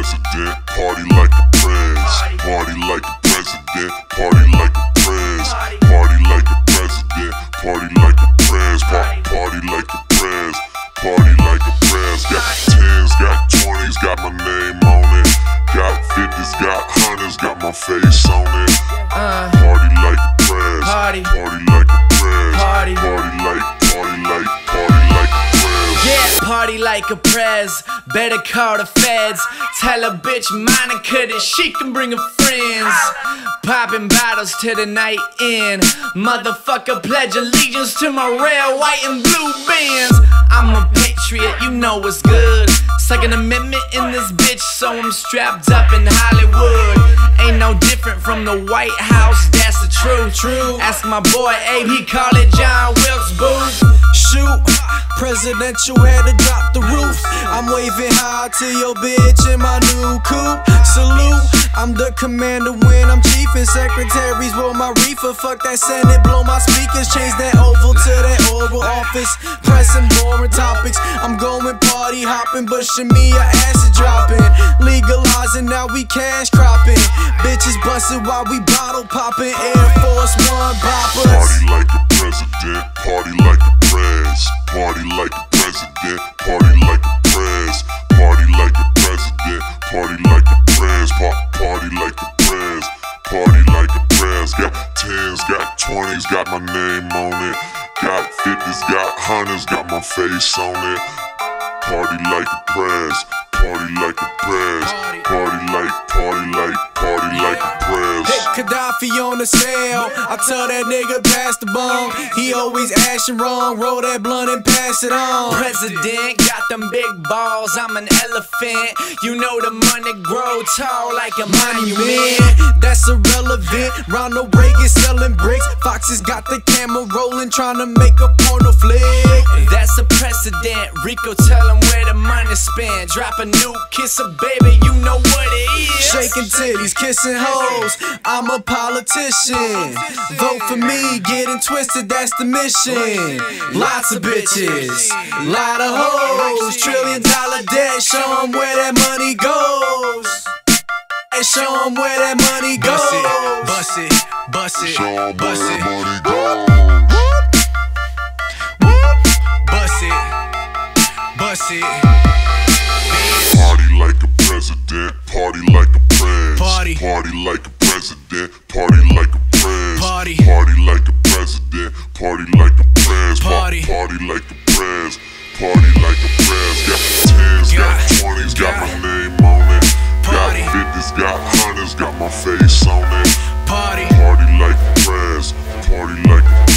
president, party like a prince, party like a president, party like a prince, party like a president, party like a prince, party like a prince, party like a prince. Got tens, got twenties, got my name on it. Got fifties, got hundreds, got my face on it. Uh. Party like a prince, party like a prince, party like. Like a prez. Better call the feds. Tell a bitch Monica that she can bring her friends. Popping bottles to the night end. Motherfucker, pledge allegiance to my red, white, and blue bands. I'm a patriot, you know what's good. Second Amendment in this bitch, so I'm strapped up in Hollywood. Ain't no different from the White House, that's the truth. True. Ask my boy Abe, he call it John Wilkes Booth. Shoot, presidential had to drop the roof. I'm waving high to your bitch in my new coupe. Salute, I'm the commander when I'm chief and secretaries roll my reefer. Fuck that Senate, blow my speakers, change that oval to that Oval Office. Pressing boring topics. I'm going party hopping, bushing me a acid dropping. Legalizing, now we cash cropping. Bitches busting while we bottle popping. Air Force One boppers. Party like Party like a president, party like a press. Party like a president, party like a press. Pa- party like a press, party like a press. Got tens, got twenties, got my name on it. Got fifties, got hundreds, got my face on it. Party like a press, party like a press. Party like, party On the cell. I tell that nigga pass the bone. He always ashing wrong. Roll that blunt and pass it on. President got them big balls, I'm an elephant. You know the money grow tall like a monument. That's irrelevant. Ronald Reagan selling bricks. Foxes got the camera rolling, trying to make a porno flick. That's a precedent. Rico tell him where the money spent. Drop a new kiss a baby, you know what it is. Shaking titties, kissing hoes. I'm a politician. Vote for me, getting twisted, that's the mission. Lots of bitches, lot of hoes. Trillion dollar debt, show 'em where that money goes. And show 'em where that money goes. Bust it, bust it, Show 'em where bust the it, money goes. bust it, bust it. Party like a president, party like a press. Party. Party like a president, party like a prince. Party, party like a president, party like a prince. Party, party like a prince, party like a prince. Got tens, got twenties, got my name on it. Party. Got fifties, got hundreds, got my face on it. Party, party like a prince, party like a